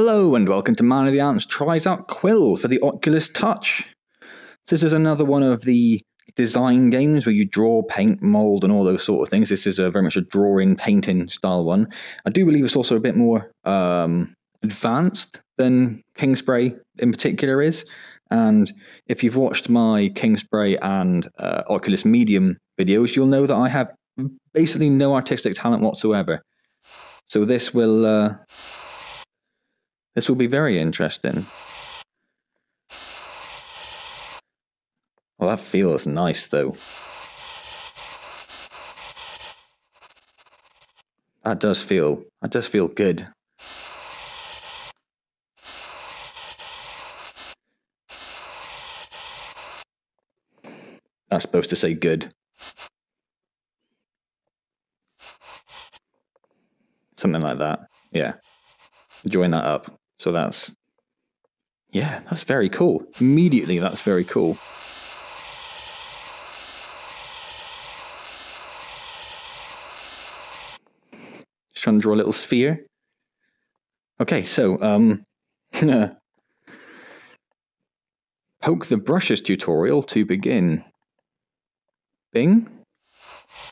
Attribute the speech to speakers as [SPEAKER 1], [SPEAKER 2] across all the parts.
[SPEAKER 1] Hello and welcome to Man of the Antz tries out Quill for the Oculus Touch. This is another one of the design games where you draw, paint, mold, and all those sort of things. This is a very much a drawing, painting style one. I do believe it's also a bit more um, advanced than Kingspray in particular is. And if you've watched my Kingspray and uh, Oculus Medium videos, you'll know that I have basically no artistic talent whatsoever. So this will uh, this will be very interesting. Well, that feels nice though. That does feel that does feel good. That's supposed to say good. Something like that. Yeah. Join that up. So that's, yeah, that's very cool. Immediately, that's very cool. Just trying to draw a little sphere. Okay, so, um, poke the brushes tutorial to begin. Bing?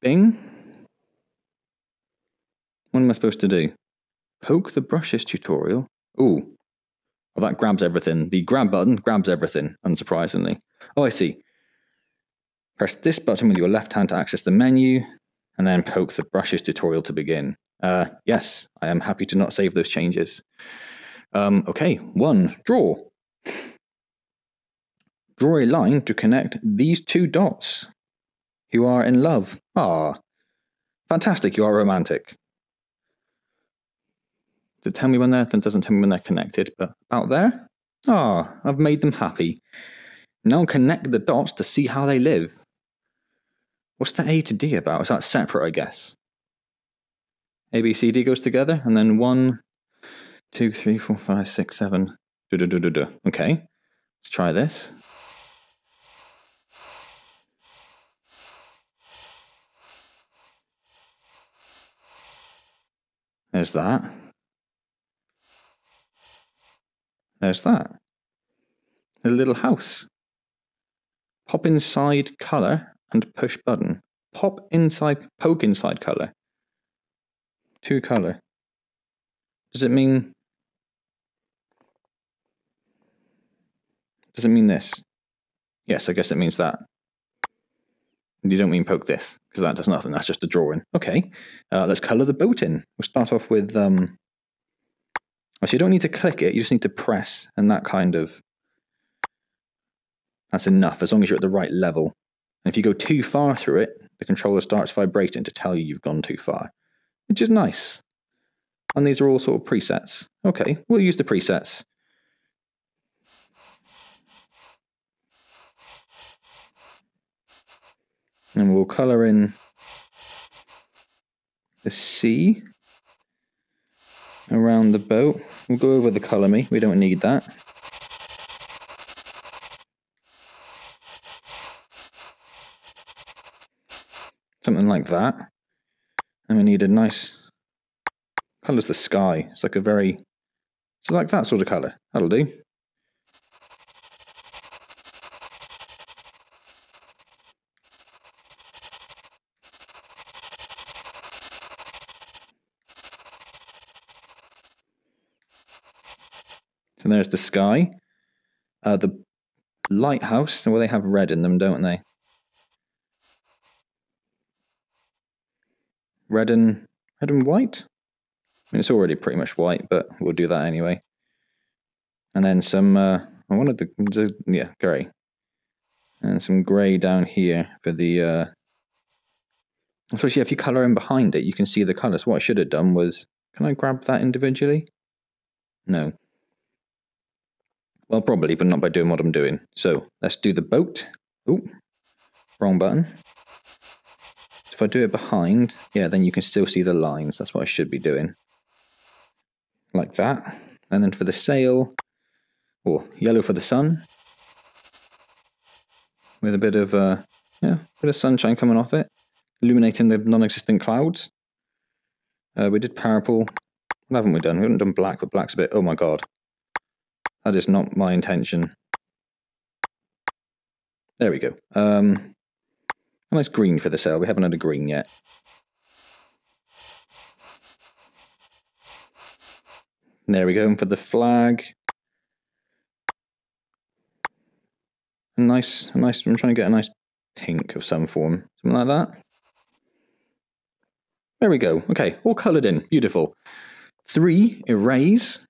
[SPEAKER 1] Bing? What am I supposed to do? Poke the brushes tutorial? Ooh. Well, that grabs everything. The grab button grabs everything, unsurprisingly. Oh, I see. Press this button with your left hand to access the menu, and then poke the brushes tutorial to begin. Uh, yes, I am happy to not save those changes. Um, okay, one, draw. Draw a line to connect these two dots. You are in love. Ah, fantastic, you are romantic. It tell me when they're, then doesn't tell me when they're connected, but out there? Ah, I've made them happy. Now connect the dots to see how they live. What's the A to D about? Is that separate, I guess? A, B, C, D goes together, and then one, two, three, four, five, six, seven. Do, do, do. Okay, let's try this. There's that. There's that. A little house. Pop inside color and push button. Pop inside, poke inside color. Two color. Does it mean. Does it mean this? Yes, I guess it means that. You don't mean poke this, because that does nothing. That's just a drawing. Okay, uh, let's color the boat in. We'll start off with. Um, so you don't need to click it, you just need to press, and that kind of. That's enough, as long as you're at the right level. And if you go too far through it, the controller starts vibrating to tell you you've gone too far, which is nice. And these are all sort of presets. Okay, we'll use the presets. And we'll color in the sea around the boat. We'll go over the color me, we don't need that. Something like that. And we need a nice, color's the sky. It's like a very, it's like that sort of color. That'll do. So there's the sky. Uh, the lighthouse, well, they have red in them, don't they? Red and red and white. I mean, it's already pretty much white, but we'll do that anyway. And then some. Uh, I wanted the yeah grey, and some grey down here for the. Uh, especially if you color in behind it, you can see the colors. What I should have done was, can I grab that individually? No. Well, probably, but not by doing what I'm doing. So let's do the boat. Oh, wrong button. If I do it behind, yeah, then you can still see the lines. That's what I should be doing. Like that. And then for the sail, or yellow for the sun. With a bit of, uh, yeah, bit of sunshine coming off it. Illuminating the non-existent clouds. Uh, we did purple. What haven't we done? We haven't done black, but black's a bit... Oh my god. That is not my intention. There we go. Um, a nice green for the sail. We haven't had a green yet. There we go. And for the flag, a nice, a nice. I'm trying to get a nice pink of some form, something like that. There we go. Okay, all coloured in. Beautiful. Three, erase.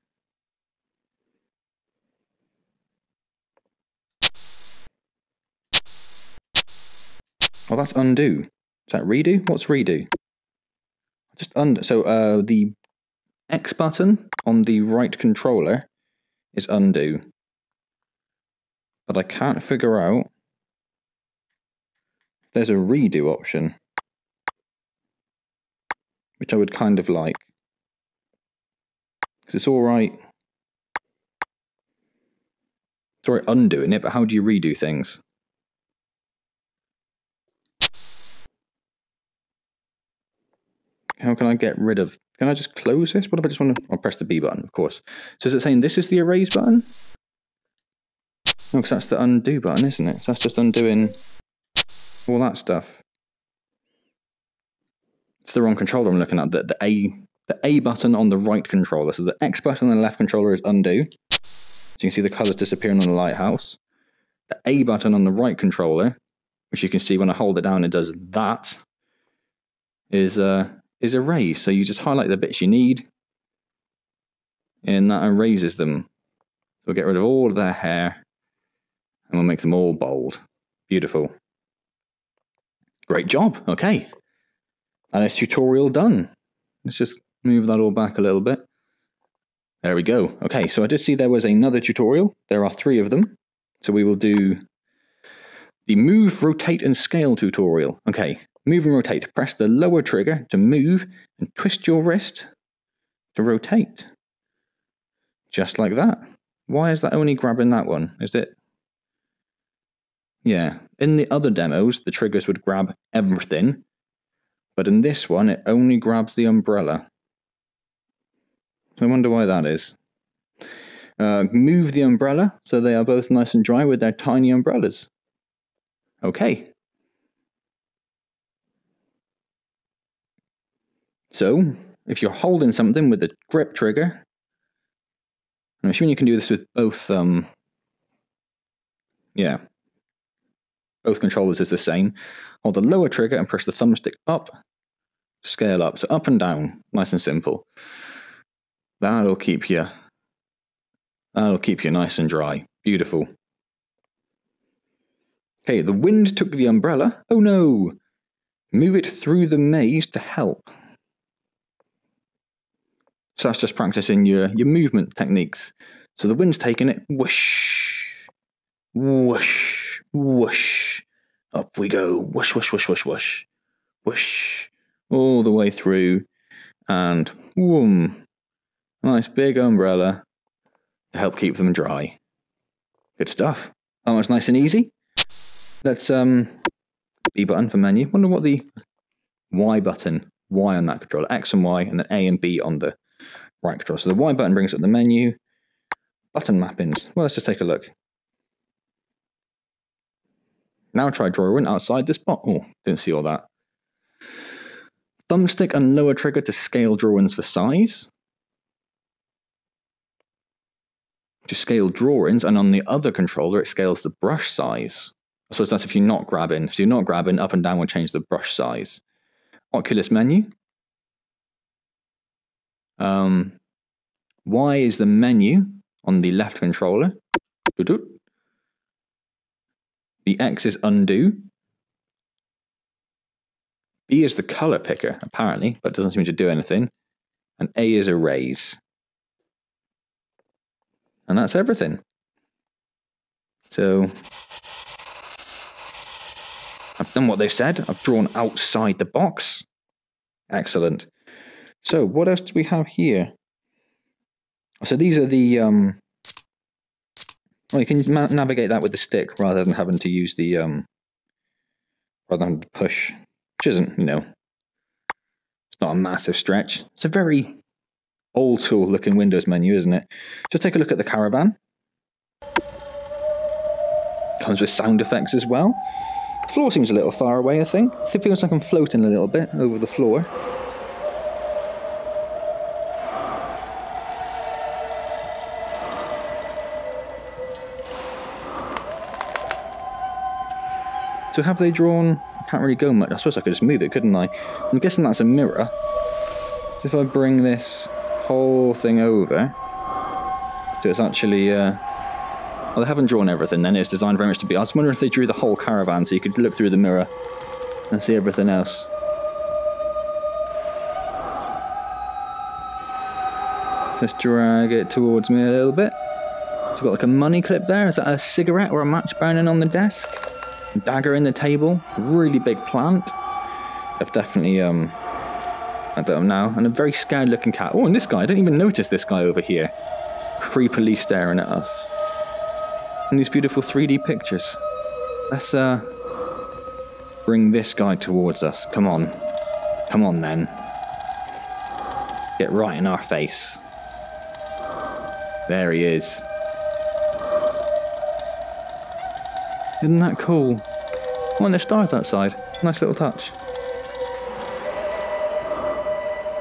[SPEAKER 1] Oh, that's undo. Is that redo? What's redo? Just undo. So uh, the X button on the right controller is undo. But I can't figure out if there's a redo option. Which I would kind of like. Because it's alright. It's alright undoing it, but how do you redo things? How can I get rid of... Can I just close this? What if I just want to... I'll press the B button, of course. So is it saying this is the erase button? No, because that's the undo button, isn't it? So that's just undoing all that stuff. It's the wrong controller I'm looking at. The, the A the A button on the right controller. So the X button on the left controller is undo. So you can see the colours disappearing on the lighthouse. The A button on the right controller, which you can see when I hold it down, it does that, is uh, is erase. So you just highlight the bits you need, and that erases them. So we'll get rid of all of their hair, and we'll make them all bold. Beautiful. Great job. Okay. And it's tutorial done. Let's just move that all back a little bit. There we go. Okay, so I did see there was another tutorial. There are three of them. So we will do the move, rotate, and scale tutorial. Okay, Move and rotate. Press the lower trigger to move and twist your wrist to rotate. Just like that. Why is that only grabbing that one? Is it? Yeah. In the other demos, the triggers would grab everything. But in this one, it only grabs the umbrella. I wonder why that is. Uh, move the umbrella so they are both nice and dry with their tiny umbrellas. Okay, So, if you're holding something with the grip trigger, I'm assuming you can do this with both, um, yeah, both controllers is the same. Hold the lower trigger and press the thumbstick up, scale up. So up and down, nice and simple. That'll keep you, that'll keep you nice and dry. Beautiful. Okay, the wind took the umbrella. Oh no! Move it through the maze to help. So that's just practicing your, your movement techniques. So the wind's taking it, whoosh, whoosh, whoosh. Up we go, whoosh, whoosh, whoosh, whoosh, whoosh, whoosh, all the way through, and whoom, nice big umbrella to help keep them dry. Good stuff. Oh, it's nice and easy. Let's um, B button for menu. Wonder what the Y button, Y on that controller, X and Y, and then A and B on the So the Y button brings up the menu. Button mappings. Well, let's just take a look. Now try drawing outside this box. Oh, didn't see all that. Thumbstick and lower trigger to scale drawings for size. To scale drawings, and on the other controller, it scales the brush size. I suppose that's if you're not grabbing. So you're not grabbing, up and down will change the brush size. Oculus menu. Um, y is the menu on the left controller. The X is undo. B is the color picker, apparently, but doesn't seem to do anything. And A is erase. And that's everything. So I've done what they've said. I've drawn outside the box. Excellent. So what else do we have here? So these are the, um, well, you can navigate that with the stick rather than having to use the, um, rather than push, which isn't, you know, it's not a massive stretch. It's a very old school looking Windows menu, isn't it? Just take a look at the caravan. Comes with sound effects as well. Floor seems a little far away, I think. It feels like I'm floating a little bit over the floor. So have they drawn... Can't really go much. I suppose I could just move it, couldn't I? I'm guessing that's a mirror. So if I bring this whole thing over... So it's actually... Uh, well, they haven't drawn everything then. It's designed very much to be... I was wondering if they drew the whole caravan so you could look through the mirror and see everything else. Let's drag it towards me a little bit. It's got like a money clip there. Is that a cigarette or a match burning on the desk? Dagger in the table. Really big plant. I've definitely, um, I don't know. And a very scared looking cat. Oh, and this guy. I don't even notice this guy over here. Creepily staring at us. And these beautiful 3D pictures. Let's, uh, bring this guy towards us. Come on. Come on, then. Get right in our face. There he is. Isn't that cool? Oh, and there's stars outside. Nice little touch.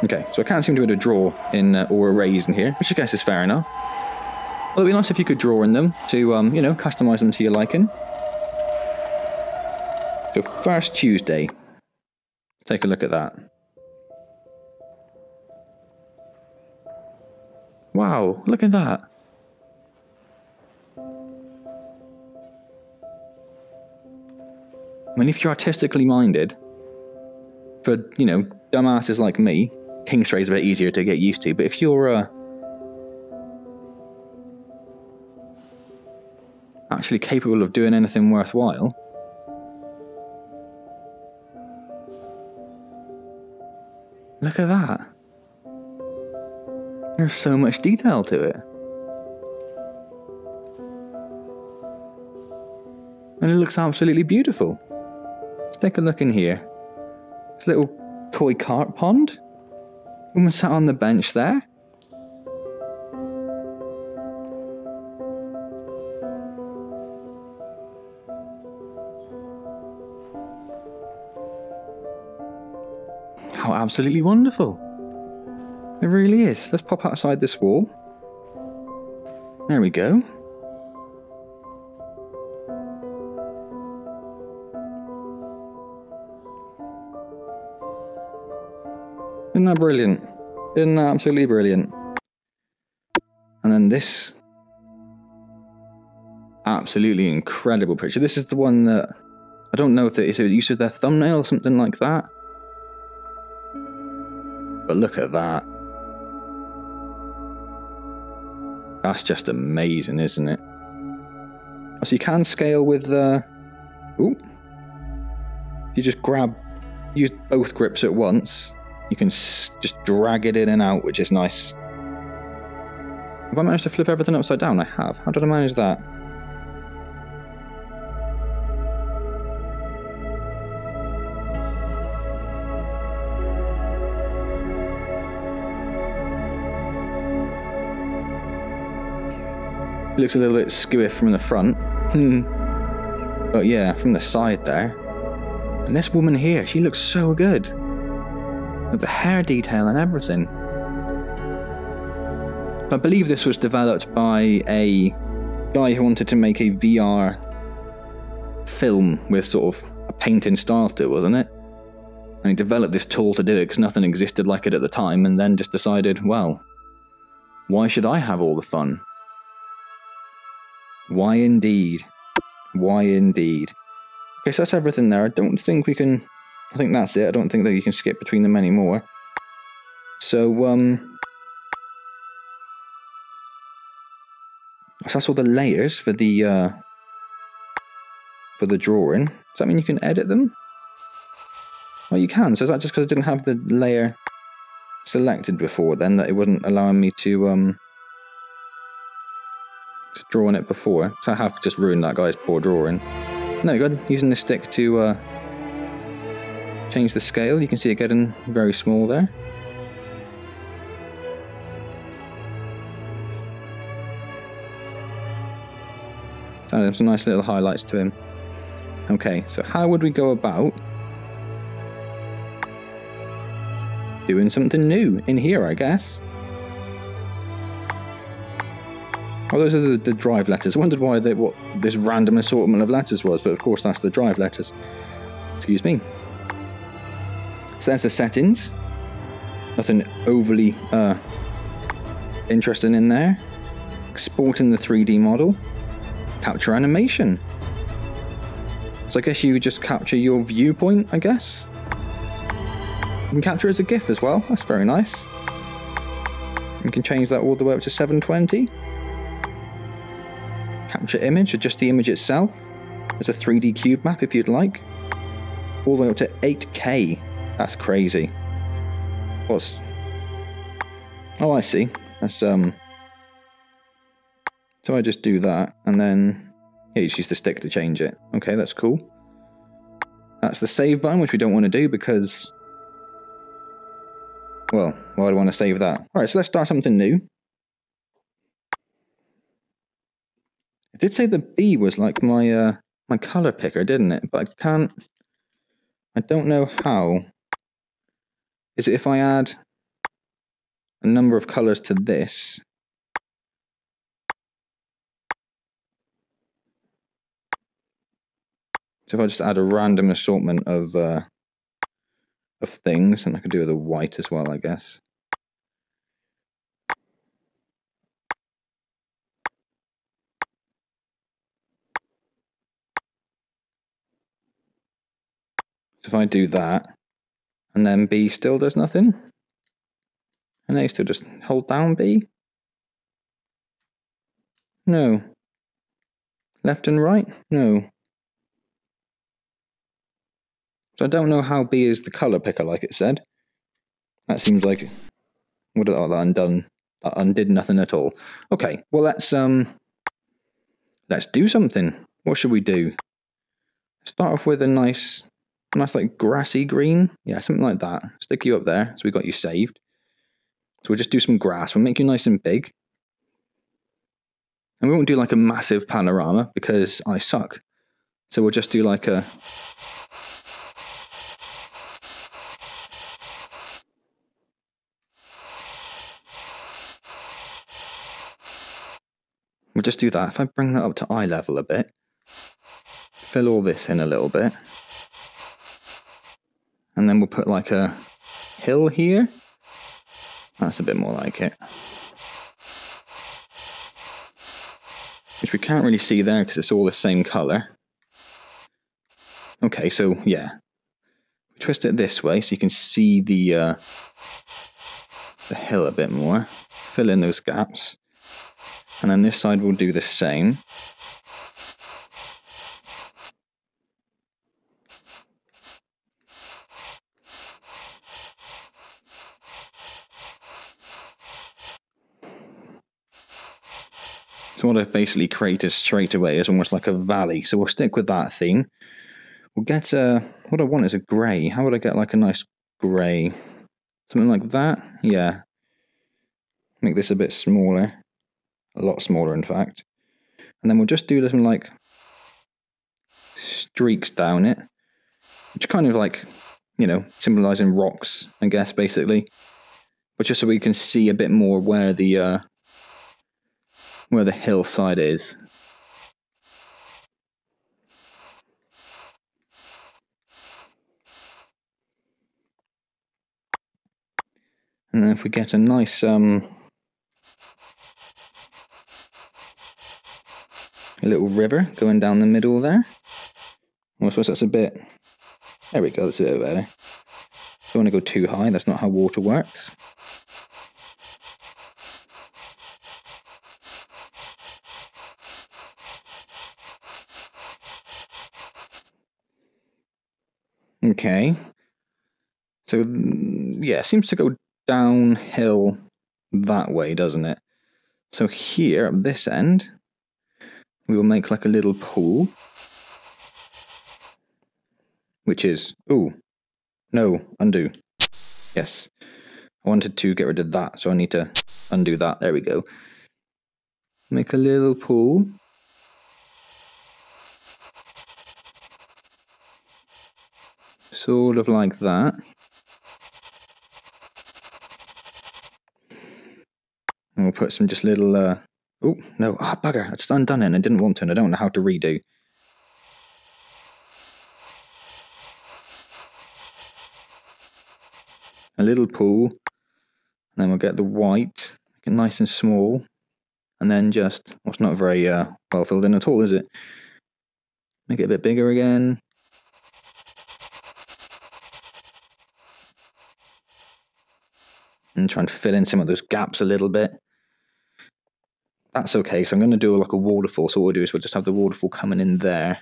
[SPEAKER 1] Okay, so I can't seem to be able to draw in uh, or erase in here, which I guess is fair enough. Well, it'd be nice if you could draw in them to, um, you know, customize them to your liking. So first Tuesday. Let's take a look at that. Wow, look at that. Mean, if you're artistically minded, for, you know, dumbasses like me, King's is a bit easier to get used to, but if you're uh, actually capable of doing anything worthwhile, look at that. There's so much detail to it. And it looks absolutely beautiful. Take a look in here. This little toy carp pond. Woman sat on the bench there. How absolutely wonderful. It really is. Let's pop outside this wall. There we go. Isn't that brilliant? Isn't that absolutely brilliant? And then this absolutely incredible picture. This is the one that I don't know if it is it use of their thumbnail or something like that. But look at that. That's just amazing, isn't it? So you can scale with the. Uh, ooh. You just grab, use both grips at once. You can just drag it in and out, which is nice. Have I managed to flip everything upside down? I have. How did I manage that? Looks a little bit skewy from the front. Hmm. but yeah, from the side there. And this woman here, she looks so good with the hair detail and everything. I believe this was developed by a guy who wanted to make a VR film with sort of a painting style to it, wasn't it? And he developed this tool to do it because nothing existed like it at the time, and then just decided, well, why should I have all the fun? Why indeed? Why indeed? Okay, so that's everything there. I don't think we can I think that's it. I don't think that you can skip between them anymore. So, um... So that's all the layers for the, uh... For the drawing. Does that mean you can edit them? Well, you can. So is that just because I didn't have the layer selected before then that it wasn't allowing me to, um... To draw on it before. So I have just ruined that guy's poor drawing. No, good. Using the stick to, uh change the scale, you can see it getting very small there. And some nice little highlights to him. Okay, so how would we go about doing something new in here, I guess? Oh, those are the, the, drive letters. I wondered why they, what this random assortment of letters was, but of course that's the drive letters. Excuse me. So the settings. Nothing overly uh, interesting in there. Exporting the 3D model. Capture animation. So I guess you just capture your viewpoint, I guess. You can capture as a GIF as well. That's very nice. You can change that all the way up to 720 capture image, or just the image itself, as a 3D cube map if you'd like. All the way up to 8K. That's crazy. What's... Oh, I see. That's, um... So I just do that, and then... Yeah, just use the stick to change it. Okay, that's cool. That's the save button, which we don't want to do because... Well, why do I want to save that? Alright, so let's start something new. It did say the B was like my uh, my color picker, didn't it? But I can't. I don't know how. Is if I add a number of colors to this? So if I just add a random assortment of uh, of things, and I could do with a white as well, I guess. So if I do that, and then B still does nothing, and A still just hold down B? No. Left and right? No. So I don't know how B is the color picker, like it said. That seems like what oh, that undone that undid nothing at all. Okay, well let's um let's do something. What should we do? Start off with a nice nice like grassy green. Yeah, something like that. Stick you up there. So we got you saved. So we'll just do some grass. We'll make you nice and big. And we won't do like a massive panorama because I suck. So we'll just do like a We'll just do that. If I bring that up to eye level a bit, fill all this in a little bit. And then we'll put like a hill here. That's a bit more like it. Which we can't really see there because it's all the same color. Okay, so yeah. We twist it this way so you can see the uh, the hill a bit more. Fill in those gaps. And then this side will do the same. What I've basically created straight away is almost like a valley. So we'll stick with that theme. We'll get a, what I want is a grey. How would I get like a nice grey? Something like that? Yeah. Make this a bit smaller. A lot smaller, in fact. And then we'll just do some like streaks down it. Which kind of like, you know, symbolizing rocks, I guess, basically. But just so we can see a bit more where the uh, where the hillside is. And then if we get a nice um, a little river going down the middle there. I suppose that's a bit. There we go. That's a bit better. Don't want to go too high. That's not how water works. Okay. So, mm, yeah, seems to go downhill that way, doesn't it? So here, at this end, we will make like a little pool. Which is, oh, no, undo. Yes. I wanted to get rid of that, so I need to undo that. There we go. Make a little pool. Sort of like that. And we'll put some just little, uh, oh, no, ah, bugger, I just undone it and I didn't want to and I don't know how to redo. A little pool, and then we'll get the white, it nice and small, and then just, well, it's not very uh, well filled in at all, is it? Make it a bit bigger again. And try and fill in some of those gaps a little bit that's okay. So I'm going to do like a waterfall. So what we'll do is we'll just have the waterfall coming in there,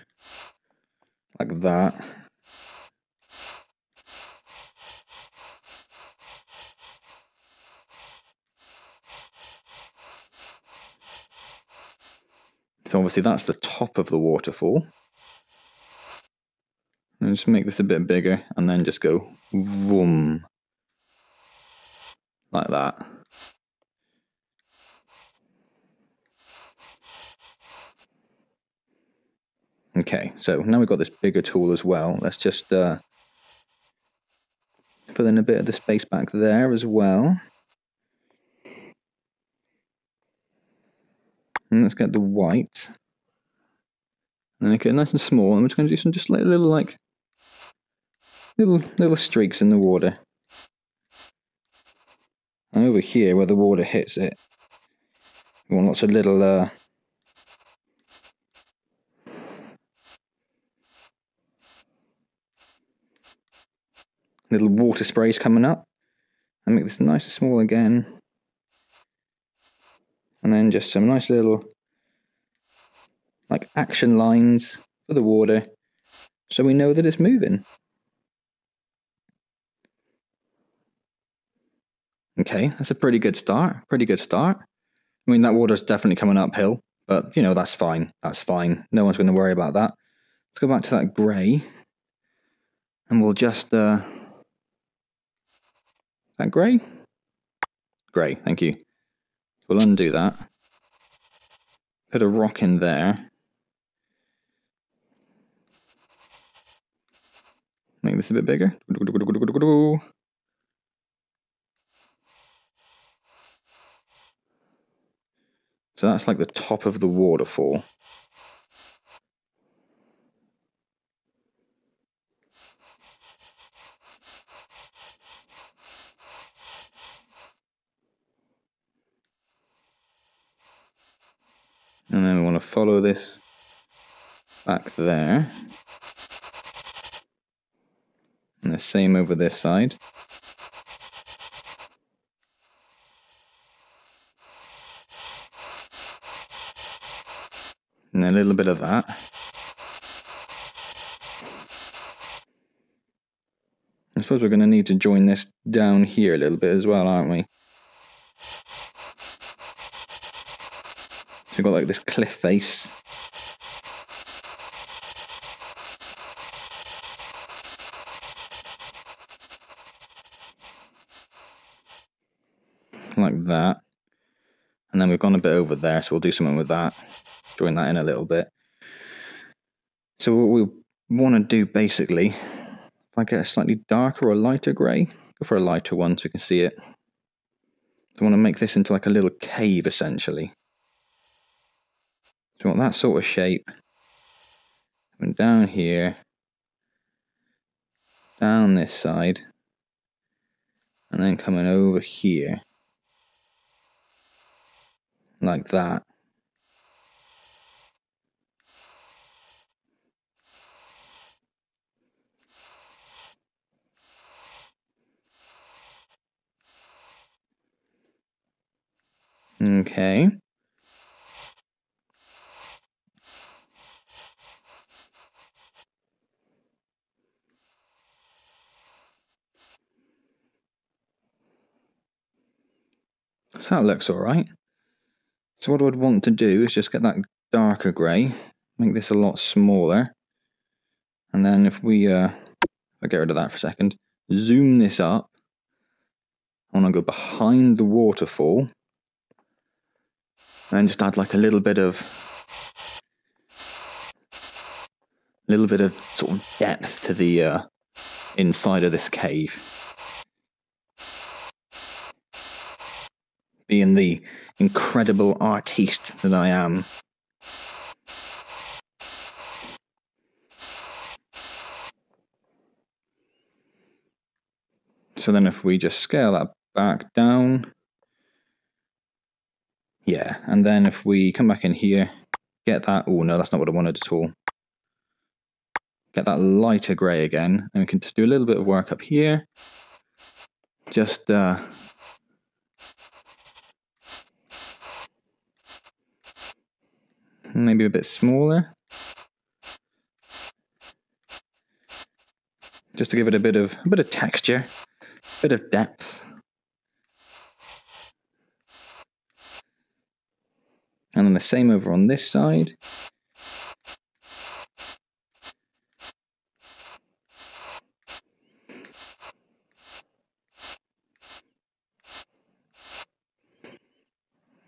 [SPEAKER 1] like that. So obviously that's the top of the waterfall. And just make this a bit bigger and then just go boom, like that. Okay, so now we've got this bigger tool as well. Let's just uh, fill in a bit of the space back there as well. And let's get the white. And make it nice and small. We're just going to do some just like little like little little streaks in the water. And over here where the water hits it, we want lots of little uh, little water sprays coming up. And make this nice and small again. And then just some nice little like action lines for the water so we know that it's moving. Okay, that's a pretty good start. Pretty good start. I mean, that water's definitely coming uphill, but you know, that's fine. That's fine. No one's going to worry about that. Let's go back to that grey and we'll just uh, that grey? Grey, thank you. We'll undo that. Put a rock in there. Make this a bit bigger. So that's like the top of the waterfall. And then we want to follow this back there. And the same over this side. And a little bit of that. I suppose we're going to need to join this down here a little bit as well, aren't we? So we've got like this cliff face. Like that. And then we've gone a bit over there, so we'll do something with that. Join that in a little bit. So what we want to do basically, if I get a slightly darker or lighter grey, go for a lighter one so we can see it. So I want to make this into like a little cave essentially. So want that sort of shape. And down here, down this side, and then coming over here, like that. Okay. So that looks alright. So what I would want to do is just get that darker grey, make this a lot smaller. And then if we, uh, I'll get rid of that for a second, zoom this up. I want to go behind the waterfall. And then just add like a little bit of, a little bit of sort of depth to the, uh, inside of this cave. Being the incredible artiste that I am. So then if we just scale that back down, yeah, and then if we come back in here, get that, oh no, that's not what I wanted at all. Get that lighter grey again, and we can just do a little bit of work up here. Just uh, maybe a bit smaller. Just to give it a bit of a bit of texture a bit of depth. And then the same over on this side.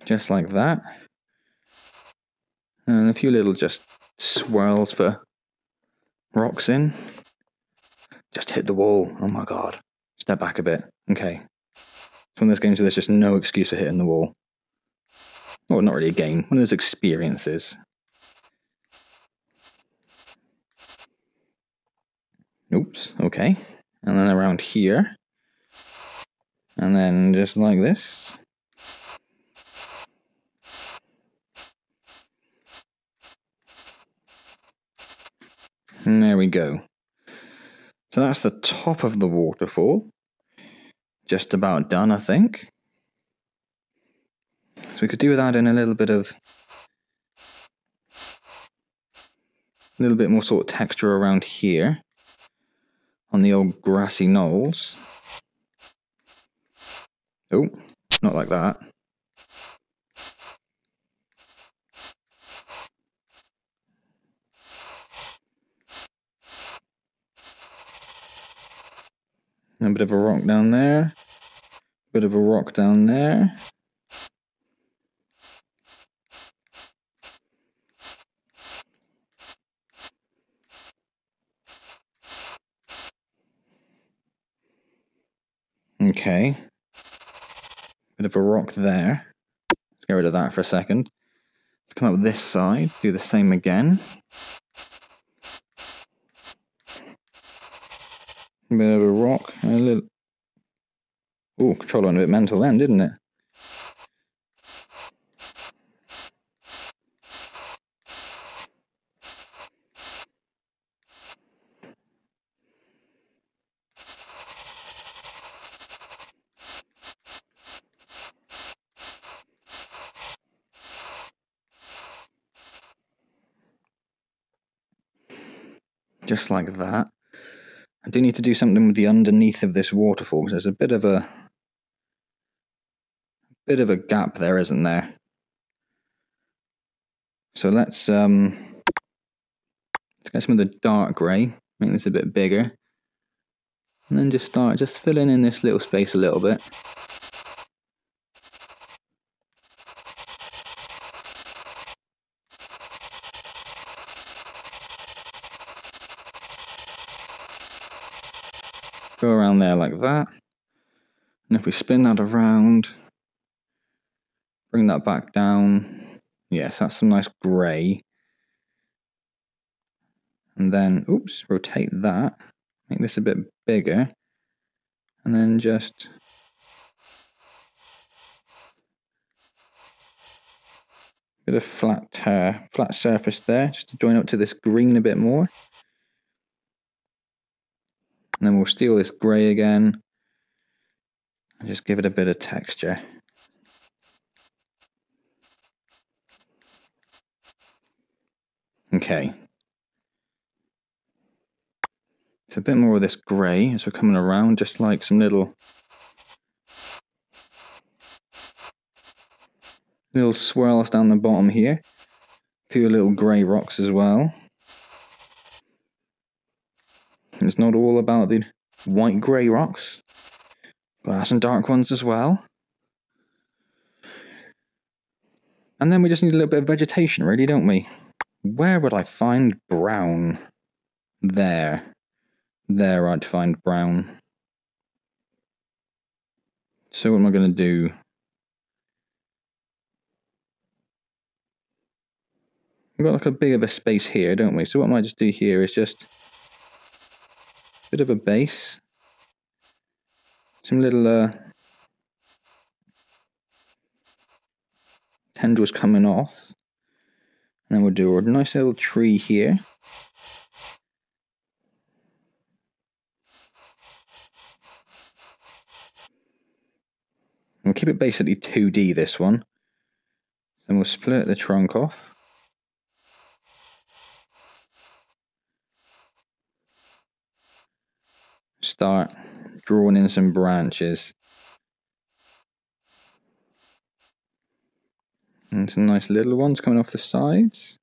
[SPEAKER 1] Just like that. And a few little just swirls for rocks in. Just hit the wall. Oh my god. Step back a bit. Okay. It's one of those games where there's just no excuse for hitting the wall. Well, not really a game, one of those experiences. Oops, okay. And then around here. And then just like this. And there we go. So that's the top of the waterfall. Just about done, I think. So we could do with adding a little bit of a little bit more sort of texture around here on the old grassy knolls. Oh, not like that. A bit of a rock down there. Bit of a rock down there. Okay. Bit of a rock there. Let's get rid of that for a second. Let's come up this side, do the same again. A bit of a rock, a little. Oh, control went a bit mental then, didn't it? Just like that. I do need to do something with the underneath of this waterfall because there's a bit of a bit of a gap there, isn't there? So let's um let's get some of the dark grey, make this a bit bigger. And then just start just filling in this little space a little bit. Go around there like that. And if we spin that around, bring that back down. Yes, that's some nice grey. And then, oops, rotate that. Make this a bit bigger. And then just bit of flat uh, flat surface there just to join up to this green a bit more. And then we'll steal this grey again and just give it a bit of texture. Okay. It's a bit more of this grey as we're coming around, just like some little little swirls down the bottom here. A few little grey rocks as well. It's not all about the white grey rocks. But some dark ones as well. And then we just need a little bit of vegetation, really, don't we? Where would I find brown? There. there I'd find brown. So what am I going to do? We've got like a bit of a space here, don't we? So what I might just do here is just bit of a base. Some little uh, tendrils coming off. And then we'll do a nice little tree here. We'll keep it basically 2D this one. Then we'll split the trunk off. Start drawing in some branches. And some nice little ones coming off the sides.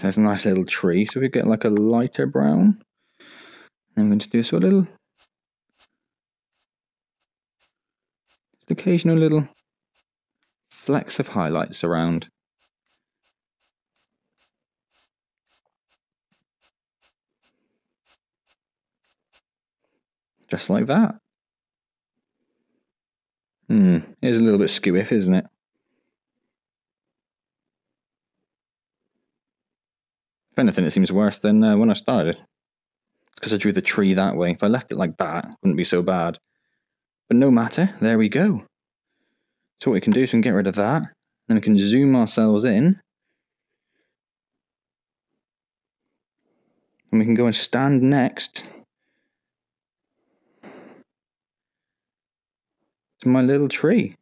[SPEAKER 1] There's a nice little tree, so we get like a lighter brown. I'm going to do a little, just occasional little flecks of highlights around. Just like that. Hmm, it's a little bit skewiff, isn't it? If anything, it seems worse than uh, when I started. Because I drew the tree that way. If I left it like that, it wouldn't be so bad. But no matter, there we go. So what we can do is we can get rid of that. Then we can zoom ourselves in. And we can go and stand next to my little tree.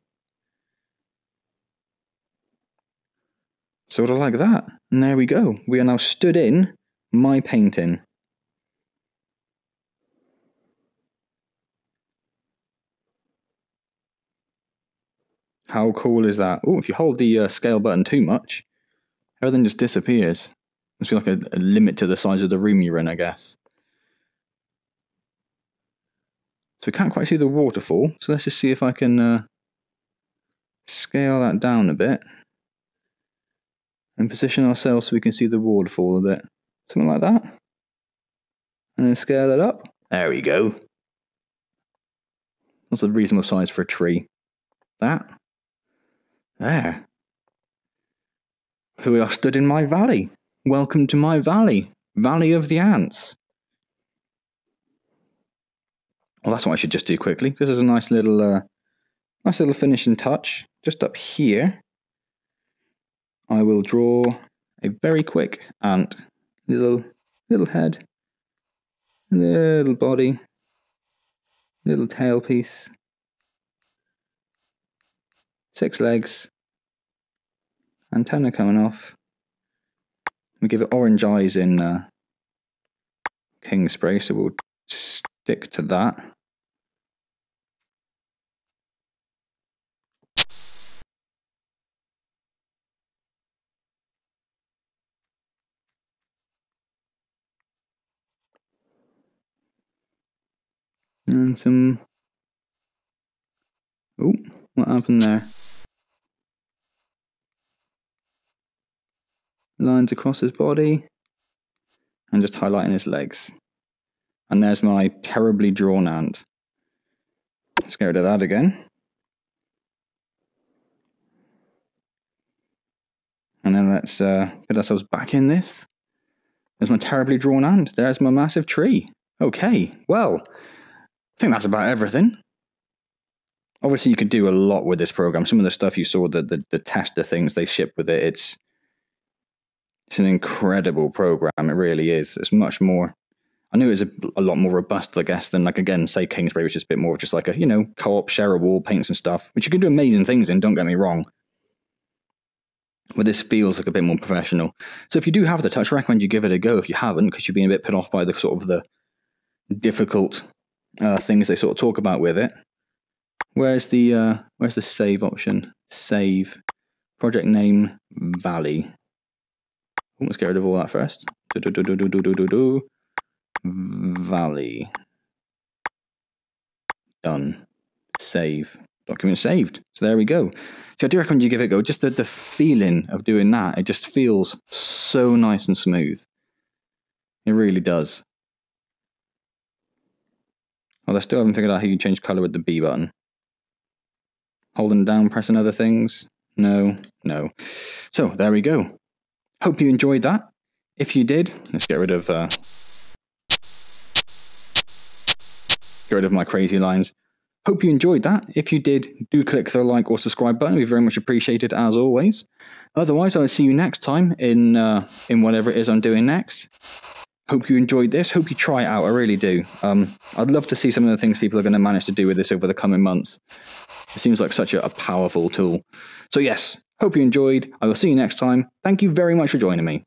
[SPEAKER 1] Sort of like that. And there we go. We are now stood in my painting. How cool is that? Oh, if you hold the uh, scale button too much, everything just disappears. Must be like a, a limit to the size of the room you're in, I guess. So we can't quite see the waterfall, so let's just see if I can uh, scale that down a bit and position ourselves so we can see the waterfall a bit. Something like that. And then scale it up. There we go. That's a reasonable size for a tree. That. There. So we are stood in my valley. Welcome to my valley. Valley of the Ants. Well, that's what I should just do quickly. This is a nice little, uh, nice little finishing touch. Just up here, I will draw a very quick ant. Little, little head, little body, little tail piece, six legs, antenna coming off. We give it orange eyes in uh, Kingspray, so we'll stick to that. And some... Oh, what happened there? Lines across his body. And just highlighting his legs. And there's my terribly drawn ant. Let's get rid of that again. And then let's uh, put ourselves back in this. There's my terribly drawn ant. There's my massive tree. Okay, well, I think that's about everything. Obviously, you can do a lot with this program. Some of the stuff you saw, the, the, the tester things they ship with it, it's it's an incredible program. It really is. It's much more. I knew it was a, a lot more robust, I guess, than like again, say Kingspray, which is a bit more just like a you know co-op, share a wall, paint some stuff, which you can do amazing things in. Don't get me wrong. But this feels like a bit more professional. So if you do have the touch, I recommend you give it a go. If you haven't, because you've been a bit put off by the sort of the difficult uh, things they sort of talk about with it. Where's the uh, where's the save option? Save project name Valley. Let's get rid of all that first. Do, do, do, do, do, do, do, do. Valley. Done. Save. Document saved. So there we go. So I do recommend you give it a go. Just the, the feeling of doing that, it just feels so nice and smooth. It really does. Well, I still haven't figured out how you change color with the B button. Holding down, pressing other things. No, no. So there we go. Hope you enjoyed that. If you did, let's get rid of uh, get rid of my crazy lines. Hope you enjoyed that. If you did, do click the like or subscribe button. We very much appreciate it as always. Otherwise, I'll see you next time in uh, in whatever it is I'm doing next. Hope you enjoyed this. Hope you try it out. I really do. Um, I'd love to see some of the things people are going to manage to do with this over the coming months. It seems like such a, a powerful tool. So yes, hope you enjoyed. I will see you next time. Thank you very much for joining me.